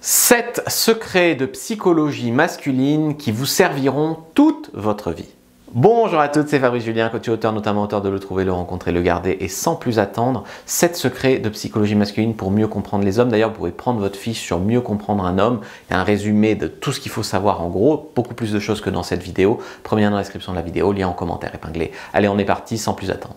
7 secrets de psychologie masculine qui vous serviront toute votre vie. Bonjour à toutes, c'est Fabrice Julien, coach auteur, notamment auteur de Le Trouver, Le Rencontrer, Le Garder et sans plus attendre, 7 secrets de psychologie masculine pour mieux comprendre les hommes. D'ailleurs, vous pouvez prendre votre fiche sur mieux comprendre un homme. Il y a un résumé de tout ce qu'il faut savoir en gros, beaucoup plus de choses que dans cette vidéo. Premier dans la description de la vidéo, lien en commentaire épinglé. Allez, on est parti sans plus attendre.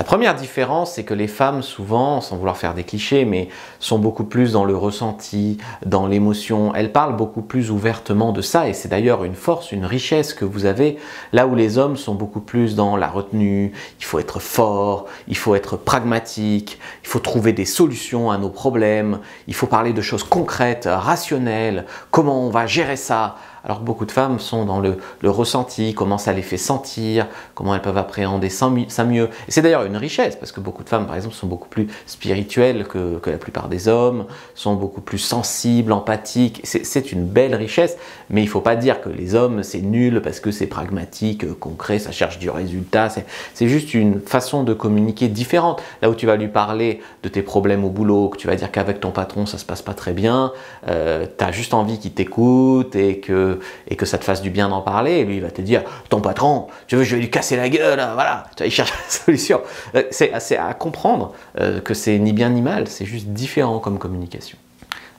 La première différence, c'est que les femmes, souvent, sans vouloir faire des clichés, mais sont beaucoup plus dans le ressenti, dans l'émotion. Elles parlent beaucoup plus ouvertement de ça, et c'est d'ailleurs une force, une richesse que vous avez, là où les hommes sont beaucoup plus dans la retenue, il faut être fort, il faut être pragmatique, il faut trouver des solutions à nos problèmes, il faut parler de choses concrètes, rationnelles, comment on va gérer ça, alors que beaucoup de femmes sont dans le, ressenti, comment ça les fait sentir, comment elles peuvent appréhender ça mieux. Et c'est d'ailleurs une richesse, parce que beaucoup de femmes, par exemple, sont beaucoup plus spirituelles que, que la plupart des hommes, sont beaucoup plus sensibles, empathiques. C'est une belle richesse, mais il ne faut pas dire que les hommes, c'est nul parce que c'est pragmatique, concret, ça cherche du résultat. C'est juste une façon de communiquer différente. Là où tu vas lui parler de tes problèmes au boulot, que tu vas dire qu'avec ton patron, ça se passe pas très bien, euh, tu as juste envie qu'il t'écoute et que et que ça te fasse du bien d'en parler, et lui il va te dire ton patron, tu veux je vais lui casser la gueule, hein, voilà, tu vas y chercher la solution. Euh, c'est à comprendre euh, que c'est ni bien ni mal, c'est juste différent comme communication.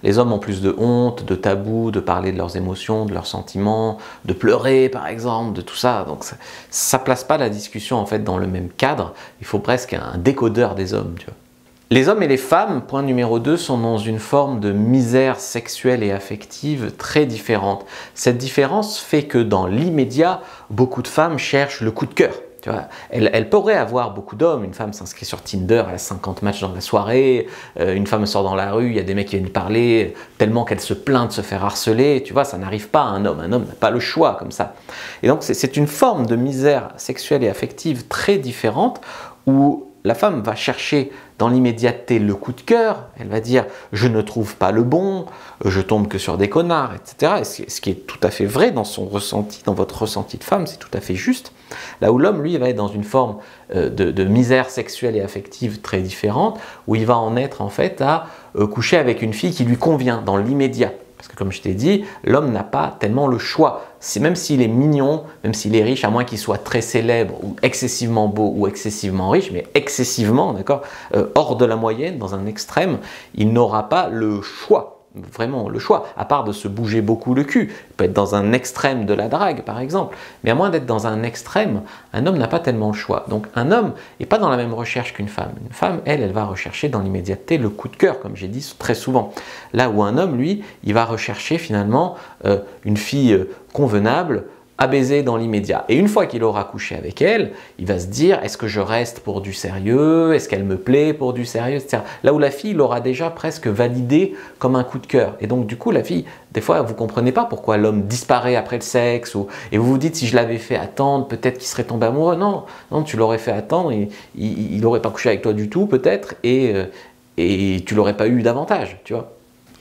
Les hommes ont plus de honte, de tabou, de parler de leurs émotions, de leurs sentiments, de pleurer par exemple, de tout ça. Donc ça, ne place pas la discussion en fait dans le même cadre. Il faut presque un décodeur des hommes. Tu vois. Les hommes et les femmes, point numéro 2, sont dans une forme de misère sexuelle et affective très différente. Cette différence fait que dans l'immédiat, beaucoup de femmes cherchent le coup de cœur. Tu vois, elle, pourrait avoir beaucoup d'hommes. Une femme s'inscrit sur Tinder, elle a 50 matchs dans la soirée. Euh, une femme sort dans la rue, il y a des mecs qui viennent parler tellement qu'elle se plaint de se faire harceler. Tu vois, ça n'arrive pas à un homme. Un homme n'a pas le choix comme ça. Et donc, c'est une forme de misère sexuelle et affective très différente où la femme va chercher dans l'immédiateté le coup de cœur, elle va dire je ne trouve pas le bon, je tombe que sur des connards, etc. ce qui est tout à fait vrai dans son ressenti, dans votre ressenti de femme, c'est tout à fait juste. Là où l'homme, lui, va être dans une forme euh, de, misère sexuelle et affective très différente, où il va en être en fait à euh, coucher avec une fille qui lui convient dans l'immédiat. Parce que comme je t'ai dit, l'homme n'a pas tellement le choix. Même s'il est mignon, même s'il est riche, à moins qu'il soit très célèbre ou excessivement beau ou excessivement riche, mais excessivement, d'accord, euh, hors de la moyenne, dans un extrême, il n'aura pas le choix vraiment le choix, à part de se bouger beaucoup le cul. Il peut être dans un extrême de la drague, par exemple. Mais à moins d'être dans un extrême, un homme n'a pas tellement le choix. Donc un homme n'est pas dans la même recherche qu'une femme. Une femme, elle, elle va rechercher dans l'immédiateté le coup de cœur, comme j'ai dit très souvent. Là où un homme, lui, il va rechercher finalement euh, une fille euh, convenable, baiser dans l'immédiat. Et une fois qu'il aura couché avec elle, il va se dire est-ce que je reste pour du sérieux? Est-ce qu'elle me plaît pour du sérieux? Etc. Là où la fille l'aura déjà presque validé comme un coup de cœur. Et donc du coup, la fille, des fois, vous comprenez pas pourquoi l'homme disparaît après le sexe. Ou, et vous vous dites si je l'avais fait attendre, peut-être qu'il serait tombé amoureux. Non, non, tu l'aurais fait attendre. Et, il n'aurait pas couché avec toi du tout, peut-être. Et, euh, et tu l'aurais pas eu davantage, tu vois.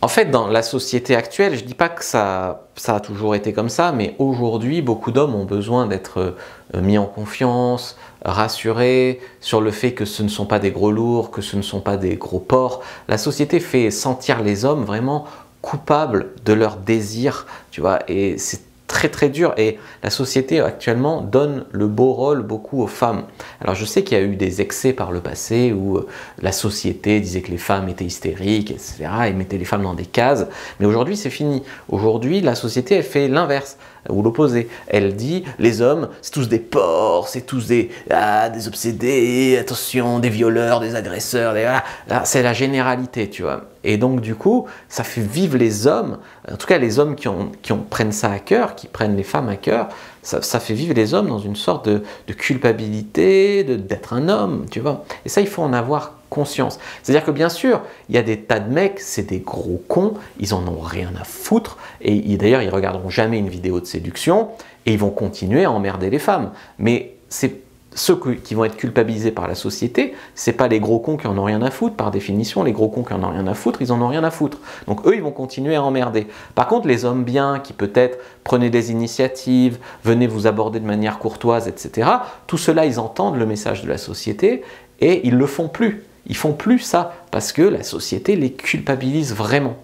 En fait, dans la société actuelle, je ne dis pas que ça, a toujours été comme ça, mais aujourd'hui, beaucoup d'hommes ont besoin d'être euh, mis en confiance, rassurés sur le fait que ce ne sont pas des gros lourds, que ce ne sont pas des gros porcs. La société fait sentir les hommes vraiment coupables de leurs désirs, tu vois, et c'est très très dur et la société actuellement donne le beau rôle beaucoup aux femmes. Alors je sais qu'il y a eu des excès par le passé où euh, la société disait que les femmes étaient hystériques, etc. et mettait les femmes dans des cases, mais aujourd'hui c'est fini. Aujourd'hui la société elle fait l'inverse ou l'opposé. Elle dit les hommes, c'est tous des porcs, c'est tous des, ah, des obsédés, attention, des violeurs, des agresseurs, des, c'est la généralité, tu vois. Et donc du coup, ça fait vivre les hommes, en tout cas les hommes qui, ont, qui ont, prennent ça à cœur, qui prennent les femmes à cœur, ça, ça fait vivre les hommes dans une sorte de, de culpabilité, d'être un homme, tu vois. Et ça, il faut en avoir conscience. C'est-à-dire que bien sûr, il y a des tas de mecs, c'est des gros cons, ils en ont rien à foutre, et d'ailleurs, ils regarderont jamais une vidéo de séduction, et ils vont continuer à emmerder les femmes. Mais c'est ceux qui vont être culpabilisés par la société, c'est pas les gros cons qui en ont rien à foutre. Par définition, les gros cons qui en ont rien à foutre, ils en ont rien à foutre. Donc eux, ils vont continuer à emmerder. Par contre, les hommes bien qui peut-être prenaient des initiatives, venaient vous aborder de manière courtoise, etc. Tout cela, ils entendent le message de la société et ils le font plus. Ils font plus ça parce que la société les culpabilise vraiment.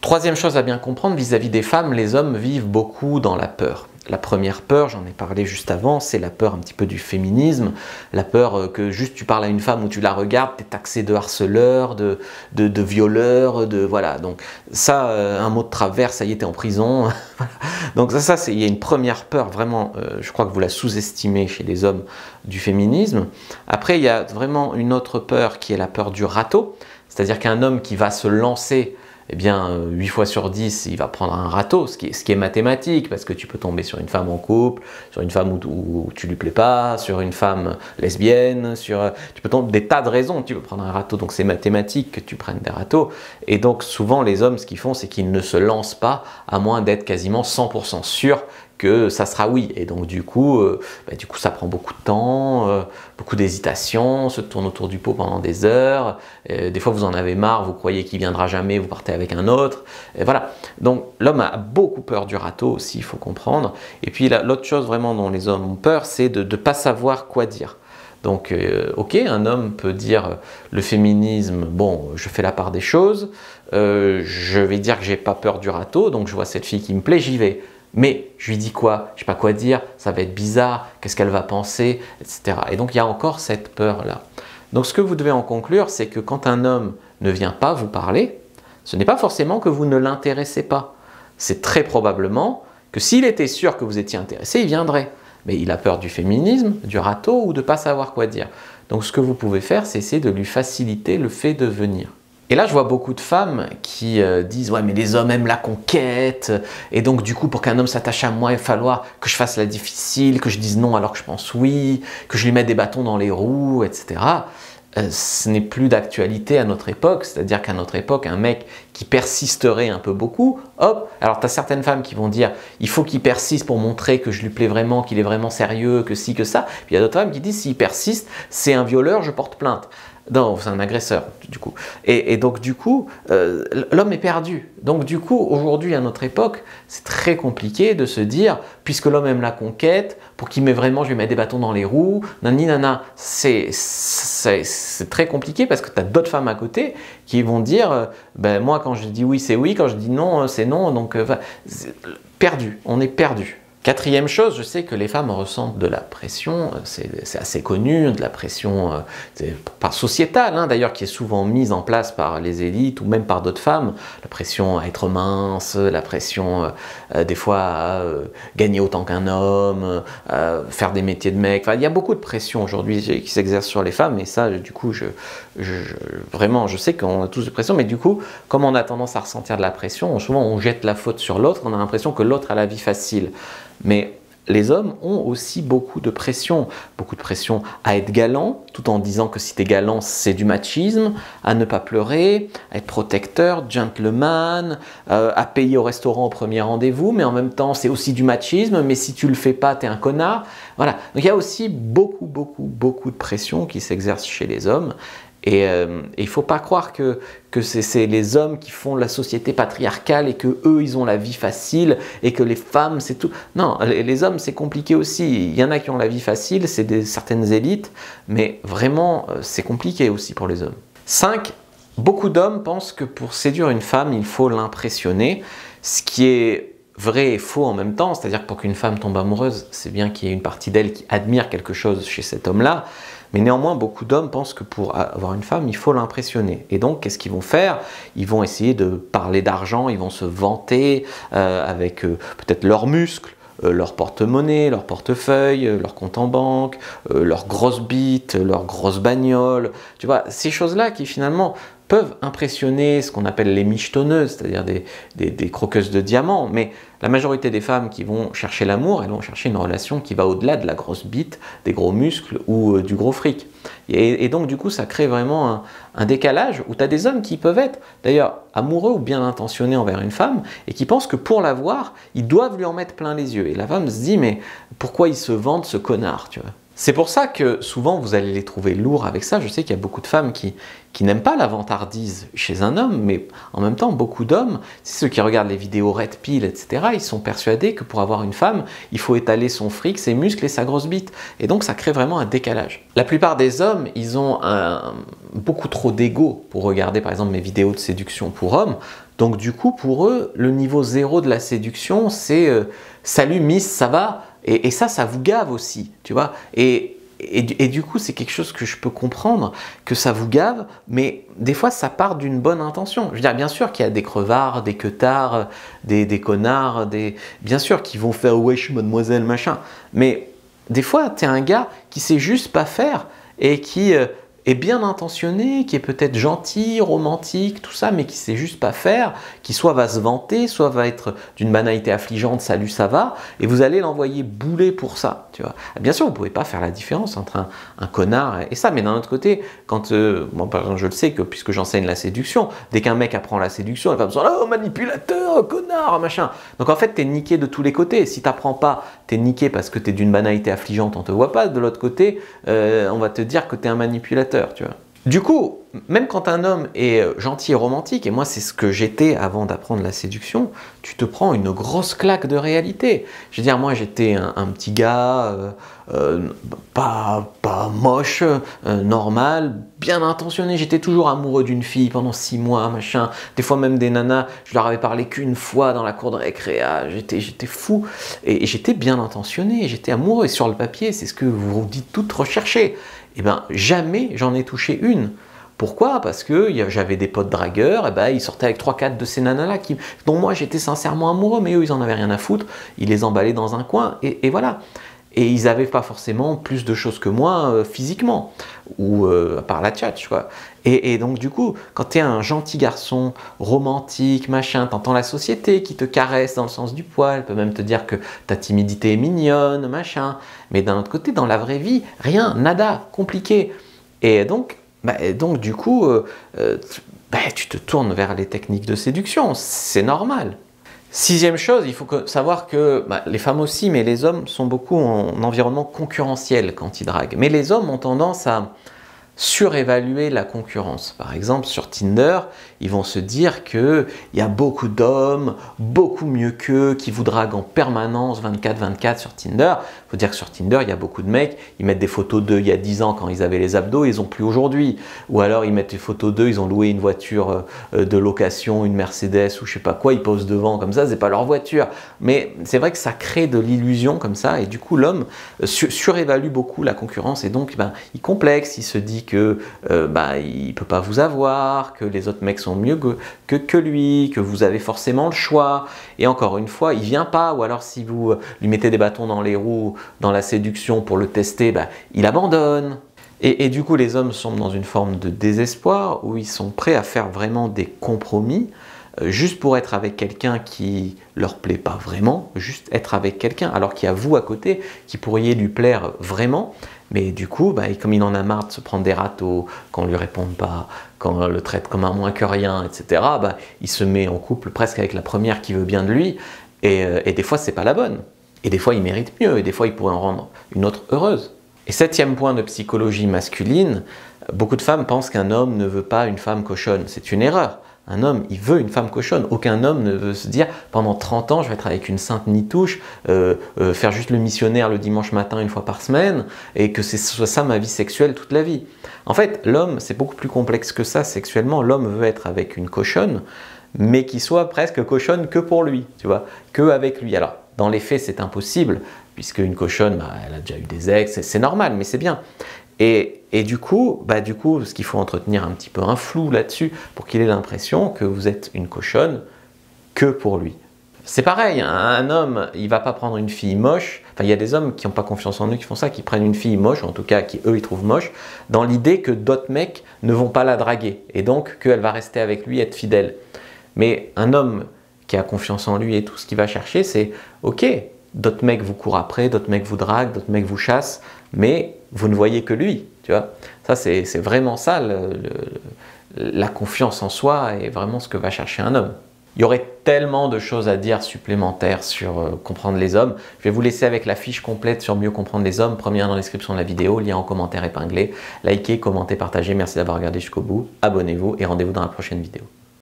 Troisième chose à bien comprendre vis-à-vis des femmes, les hommes vivent beaucoup dans la peur. La première peur, j'en ai parlé juste avant, c'est la peur un petit peu du féminisme, la peur euh, que juste tu parles à une femme ou tu la regardes, tu es taxé de harceleur, de, de, violeur, de voilà. Donc ça, euh, un mot de travers, ça y est, en prison. Donc ça, ça il y a une première peur vraiment, euh, je crois que vous la sous-estimez chez les hommes du féminisme. Après, il y a vraiment une autre peur qui est la peur du râteau, c'est-à-dire qu'un homme qui va se lancer eh bien, 8 fois sur 10, il va prendre un râteau, ce qui, est, mathématique, parce que tu peux tomber sur une femme en couple, sur une femme où, tu lui plais pas, sur une femme lesbienne, sur, tu peux tomber des tas de raisons, tu peux prendre un râteau, donc c'est mathématique que tu prennes des râteaux. Et donc, souvent, les hommes, ce qu'ils font, c'est qu'ils ne se lancent pas, à moins d'être quasiment 100% sûrs que ça sera oui. Et donc du coup, euh, bah, du coup ça prend beaucoup de temps, euh, beaucoup d'hésitation, se tourne autour du pot pendant des heures. des fois vous en avez marre, vous croyez qu'il viendra jamais, vous partez avec un autre. Et voilà. Donc l'homme a beaucoup peur du râteau aussi, il faut comprendre. Et puis l'autre chose vraiment dont les hommes ont peur, c'est de ne pas savoir quoi dire. Donc, euh, ok, un homme peut dire le féminisme, bon, je fais la part des choses, je vais dire que j'ai pas peur du râteau, donc je vois cette fille qui me plaît, j'y vais. Mais je lui dis quoi? Je sais pas quoi dire, ça va être bizarre, qu'est-ce qu'elle va penser, etc. Et donc il y a encore cette peur-là. Donc ce que vous devez en conclure, c'est que quand un homme ne vient pas vous parler, ce n'est pas forcément que vous ne l'intéressez pas. C'est très probablement que s'il était sûr que vous étiez intéressé, il viendrait. Mais il a peur du féminisme, du râteau ou de ne pas savoir quoi dire. Donc ce que vous pouvez faire, c'est essayer de lui faciliter le fait de venir. Et là, je vois beaucoup de femmes qui euh, disent Ouais, mais les hommes aiment la conquête, et donc, du coup, pour qu'un homme s'attache à moi, il va falloir que je fasse la difficile, que je dise non alors que je pense oui, que je lui mette des bâtons dans les roues, etc. Euh, ce n'est plus d'actualité à notre époque, c'est-à-dire qu'à notre époque, un mec qui persisterait un peu beaucoup, hop, alors tu as certaines femmes qui vont dire il faut qu'il persiste pour montrer que je lui plais vraiment, qu'il est vraiment sérieux, que si, que ça. Puis il y a d'autres femmes qui disent s'il persiste, c'est un violeur, je porte plainte. Non, c'est un agresseur, du coup. Et, donc, du coup, euh, l'homme est perdu. Donc, du coup, aujourd'hui, à notre époque, c'est très compliqué de se dire, puisque l'homme aime la conquête, pour qu'il m'ait vraiment, je vais mettre des bâtons dans les roues, nani nana. C'est très compliqué parce que tu as d'autres femmes à côté qui vont dire, euh, ben, moi, quand je dis oui, c'est oui, quand je dis non, c'est non. Donc, euh, perdu, on est perdu. Quatrième chose, je sais que les femmes ressentent de la pression, c'est assez connu, de la pression euh, par sociétale hein, d'ailleurs, qui est souvent mise en place par les élites ou même par d'autres femmes. La pression à être mince, la pression euh, euh, des fois à gagner autant qu'un homme, faire des métiers de mec. Il y a beaucoup de pression aujourd'hui qui s'exerce sur les femmes et ça, du coup, vraiment, je sais qu'on a tous de pression, mais du coup, comme on a tendance à ressentir de la pression, souvent on jette la faute sur l'autre, on a l'impression que l'autre a la vie facile. Mais les hommes ont aussi beaucoup de pression, beaucoup de pression à être galant, tout en disant que si tu es galant, c'est du machisme, à ne pas pleurer, à être protecteur, gentleman, euh, à payer au restaurant au premier rendez-vous, mais en même temps, c'est aussi du machisme, mais si tu le fais pas, tu es un connard. Voilà. Donc il y a aussi beaucoup, beaucoup, beaucoup de pression qui s'exerce chez les hommes. Et, euh, il ne faut pas croire que, que c'est les hommes qui font la société patriarcale et que eux ils ont la vie facile et que les femmes c'est tout. Non, les, hommes c'est compliqué aussi. Il y en a qui ont la vie facile, c'est certaines élites, mais vraiment euh, c'est compliqué aussi pour les hommes. 5. Beaucoup d'hommes pensent que pour séduire une femme, il faut l'impressionner, ce qui est vrai et faux en même temps, c'est-à-dire que pour qu'une femme tombe amoureuse, c'est bien qu'il y ait une partie d'elle qui admire quelque chose chez cet homme-là, mais néanmoins, beaucoup d'hommes pensent que pour avoir une femme, il faut l'impressionner. Et donc, qu'est-ce qu'ils vont faire? Ils vont essayer de parler d'argent, ils vont se vanter euh, avec euh, peut-être leurs muscles, euh, leur porte-monnaie, leur portefeuille, leur compte en banque, leur grosse bite, leur grosse bagnole. Tu vois, ces choses-là qui finalement impressionner ce qu'on appelle les michetonneuses, c'est-à-dire des, croqueuses de diamants, mais la majorité des femmes qui vont chercher l'amour, elles vont chercher une relation qui va au-delà de la grosse bite, des gros muscles ou euh, du gros fric. Et, donc du coup, ça crée vraiment un, décalage où tu as des hommes qui peuvent être d'ailleurs amoureux ou bien intentionnés envers une femme et qui pensent que pour l'avoir, ils doivent lui en mettre plein les yeux. Et la femme se dit, mais pourquoi il se vante ce connard, tu vois? C'est pour ça que souvent vous allez les trouver lourds avec ça. Je sais qu'il y a beaucoup de femmes qui, n'aiment pas la vantardise chez un homme, mais en même temps, beaucoup d'hommes, c'est ceux qui regardent les vidéos Red Pill, etc., ils sont persuadés que pour avoir une femme, il faut étaler son fric, ses muscles et sa grosse bite. Et donc ça crée vraiment un décalage. La plupart des hommes, ils ont beaucoup trop d'ego pour regarder par exemple mes vidéos de séduction pour hommes. Donc du coup, pour eux, le niveau zéro de la séduction, c'est euh, salut Miss, ça va? Et, ça, ça vous gave aussi, tu vois. Et, et, du coup, c'est quelque chose que je peux comprendre, que ça vous gave, mais des fois, ça part d'une bonne intention. Je veux dire, bien sûr qu'il y a des crevards, des queutards, des, des connards, des... bien sûr qu'ils vont faire « ouais, je suis mademoiselle, machin », mais des fois, tu es un gars qui sait juste pas faire et qui... Euh, est bien intentionné, qui est peut-être gentil, romantique, tout ça, mais qui sait juste pas faire, qui soit va se vanter, soit va être d'une banalité affligeante, salut ça va, et vous allez l'envoyer bouler pour ça, tu vois. Bien sûr, vous pouvez pas faire la différence entre un, connard et ça, mais d'un autre côté, quand, euh, par exemple, je le sais que puisque j'enseigne la séduction, dès qu'un mec apprend la séduction, il va me dire oh manipulateur, connard, machin. Donc en fait, tu es niqué de tous les côtés. Si t'apprends pas, tu es niqué parce que tu es d'une banalité affligeante, on te voit pas. De l'autre côté, euh, on va te dire que tu es un manipulateur Du coup, même quand un homme est euh, gentil et romantique, et moi c'est ce que j'étais avant d'apprendre la séduction, tu te prends une grosse claque de réalité. Je veux dire, moi j'étais un, petit gars, euh, euh, pas, pas moche, normal, bien intentionné, j'étais toujours amoureux d'une fille pendant six mois, machin. Des fois même des nanas, je leur avais parlé qu'une fois dans la cour de récréa, j'étais, j'étais fou, et, j'étais bien intentionné, j'étais amoureux, et sur le papier, c'est ce que vous vous dites toutes rechercher. Eh bien, jamais j'en ai touché une. Pourquoi? Parce que j'avais des potes dragueurs, et ben, ils sortaient avec 3-4 de ces nanas-là dont moi j'étais sincèrement amoureux, mais eux ils en avaient rien à foutre, ils les emballaient dans un coin, et, voilà. Et ils n'avaient pas forcément plus de choses que moi euh, physiquement, ou euh, par la tchatch, quoi. Et, donc du coup, quand tu es un gentil garçon, romantique, machin, t'entends la société qui te caresse dans le sens du poil, peut même te dire que ta timidité est mignonne, machin. Mais d'un autre côté, dans la vraie vie, rien, nada, compliqué. Et donc, bah, donc du coup, euh, euh, bah, tu te tournes vers les techniques de séduction, c'est normal. Sixième chose, il faut savoir que bah, les femmes aussi, mais les hommes sont beaucoup en environnement concurrentiel quand ils draguent. Mais les hommes ont tendance à, surévaluer la concurrence. Par exemple, sur Tinder, ils vont se dire qu'il y a beaucoup d'hommes, beaucoup mieux qu'eux, qui vous draguent en permanence 24-24 sur Tinder. Il faut dire que sur Tinder, il y a beaucoup de mecs, ils mettent des photos d'eux il y a 10 ans quand ils avaient les abdos, ils n'ont plus aujourd'hui. Ou alors ils mettent des photos d'eux, ils ont loué une voiture euh, de location, une Mercedes ou je sais pas quoi, ils posent devant comme ça, c'est pas leur voiture. Mais c'est vrai que ça crée de l'illusion comme ça, et du coup l'homme euh, surévalue beaucoup la concurrence, et donc ben, il complexe, il se dit euh, bah, il peut pas vous avoir, que les autres mecs sont mieux que, que, lui, que vous avez forcément le choix. Et encore une fois, il vient pas, ou alors si vous lui mettez des bâtons dans les roues dans la séduction pour le tester, bah, il abandonne. Et, et, du coup, les hommes sont dans une forme de désespoir où ils sont prêts à faire vraiment des compromis euh, juste pour être avec quelqu'un qui leur plaît pas vraiment, juste être avec quelqu'un, alors qu'il y a vous à côté qui pourriez lui plaire vraiment. Mais du coup, bah, comme il en a marre de se prendre des râteaux, qu'on lui réponde pas, qu'on le traite comme un moins que rien, etc., bah, il se met en couple presque avec la première qui veut bien de lui, et, euh, et des fois, c'est pas la bonne. Et des fois, il mérite mieux, et des fois, il pourrait en rendre une autre heureuse. Et septième point de psychologie masculine, beaucoup de femmes pensent qu'un homme ne veut pas une femme cochonne. C'est une erreur. Un homme, il veut une femme cochonne. Aucun homme ne veut se dire pendant 30 ans, je vais être avec une sainte nitouche, euh, euh, faire juste le missionnaire le dimanche matin une fois par semaine, et que ce soit ça ma vie sexuelle toute la vie. En fait, l'homme, c'est beaucoup plus complexe que ça sexuellement. L'homme veut être avec une cochonne, mais qui soit presque cochonne que pour lui, tu vois, que avec lui. Alors, dans les faits, c'est impossible, puisque une cochonne, bah, elle a déjà eu des ex, c'est normal, mais c'est bien. Et, du coup, bah du coup, ce qu'il faut entretenir un petit peu un flou là-dessus pour qu'il ait l'impression que vous êtes une cochonne que pour lui. C'est pareil, un homme, il va pas prendre une fille moche. Enfin, il y a des hommes qui n'ont pas confiance en eux qui font ça, qui prennent une fille moche, en tout cas qui eux ils trouvent moche, dans l'idée que d'autres mecs ne vont pas la draguer et donc qu'elle va rester avec lui, être fidèle. Mais un homme qui a confiance en lui et tout ce qu'il va chercher, c'est ok, d'autres mecs vous courent après, d'autres mecs vous draguent, d'autres mecs vous chassent, mais vous ne voyez que lui, tu vois. Ça, c'est vraiment ça, la confiance en soi et vraiment ce que va chercher un homme. Il y aurait tellement de choses à dire supplémentaires sur euh, comprendre les hommes. Je vais vous laisser avec la fiche complète sur mieux comprendre les hommes. Première dans la description de la vidéo, lien en commentaire épinglé. Likez, commentez, partagez. Merci d'avoir regardé jusqu'au bout. Abonnez-vous et rendez-vous dans la prochaine vidéo.